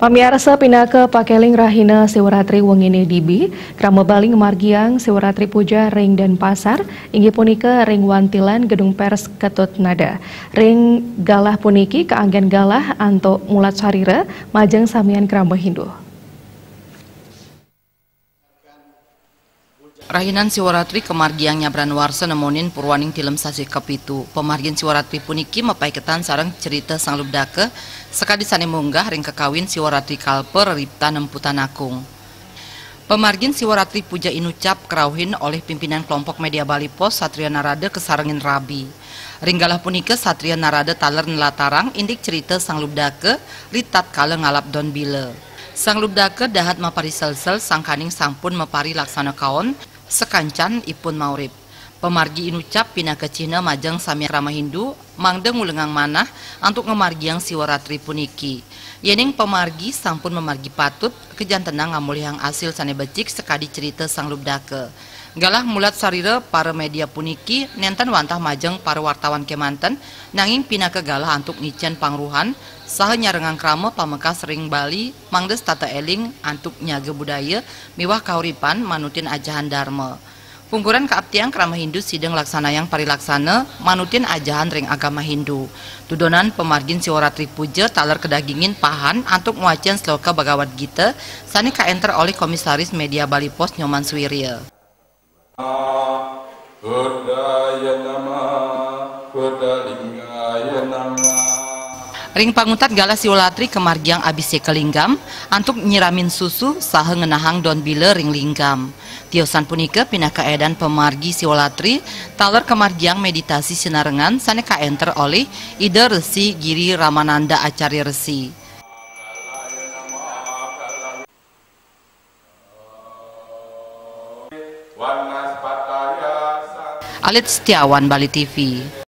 Pamiarsa pinaka pakeling rahina Siwaratri wengine dibi, krama baling margiang Siwaratri puja ring dan pasar, inggi punika ring wantilan gedung pers ketut nada. Ring galah puniki keanggen galah anto mulat sarira, majang samian krama Hindu. Rahinan Siwaratri kemargiang nyabran warsa nemonin purwaning film sasi kepitu. Pemargian Siwaratri puniki ketan sarang cerita sang lubdake sekadi sane munggah ring kekawin Siwaratri kalper ripta nemputan akung. Pemargin Siwaratri puja inucap kerauhin oleh pimpinan kelompok media Bali Pos Satria Narada kesarangin Rabi. Ringgalah punika Satria Narada taler nelatarang indik cerita sang lubdake ritat kala ngalap don bile. Sang lubdake dahat mapari sel-sel sang kaning sampun mapari laksana kaon sekancan ipun maurib. Pemargi inucap pindah ke Cina majang sami rama Hindu mangde ngulengang manah untuk ngemargi yang siwaratri puniki. Yening pemargi sampun memargi patut kejan tenang ngamul yang asil sane becik sekadi cerita sang lubdake. Galah mulat sarira para media puniki nenten wantah majeng para wartawan kemanten nanging pindah ke galah untuk ngicen pangruhan saha nyarengang krama pamekas ring Bali mangdes tata eling antuk nyaga budaya miwah kauripan manutin ajahan dharma. Pungkuran keabtian kerama Hindu sidang laksana yang parilaksana manutin ajahan ring agama Hindu. Tudonan pemargin siwaratri puja taler kedagingin pahan antuk nguacian sloka bagawat gita sani ka enter oleh komisaris media Bali Pos Nyoman Swirya. Ring pangutat gala siwalatri kemargiang abis kelinggam antuk nyiramin susu saha ngenahang don bile ring linggam. Tiosan punika pindah ke edan pemargi siwalatri taler kemargiang meditasi sinarengan sana ka enter oleh ide resi giri ramananda acari resi. Alit Setiawan Bali TV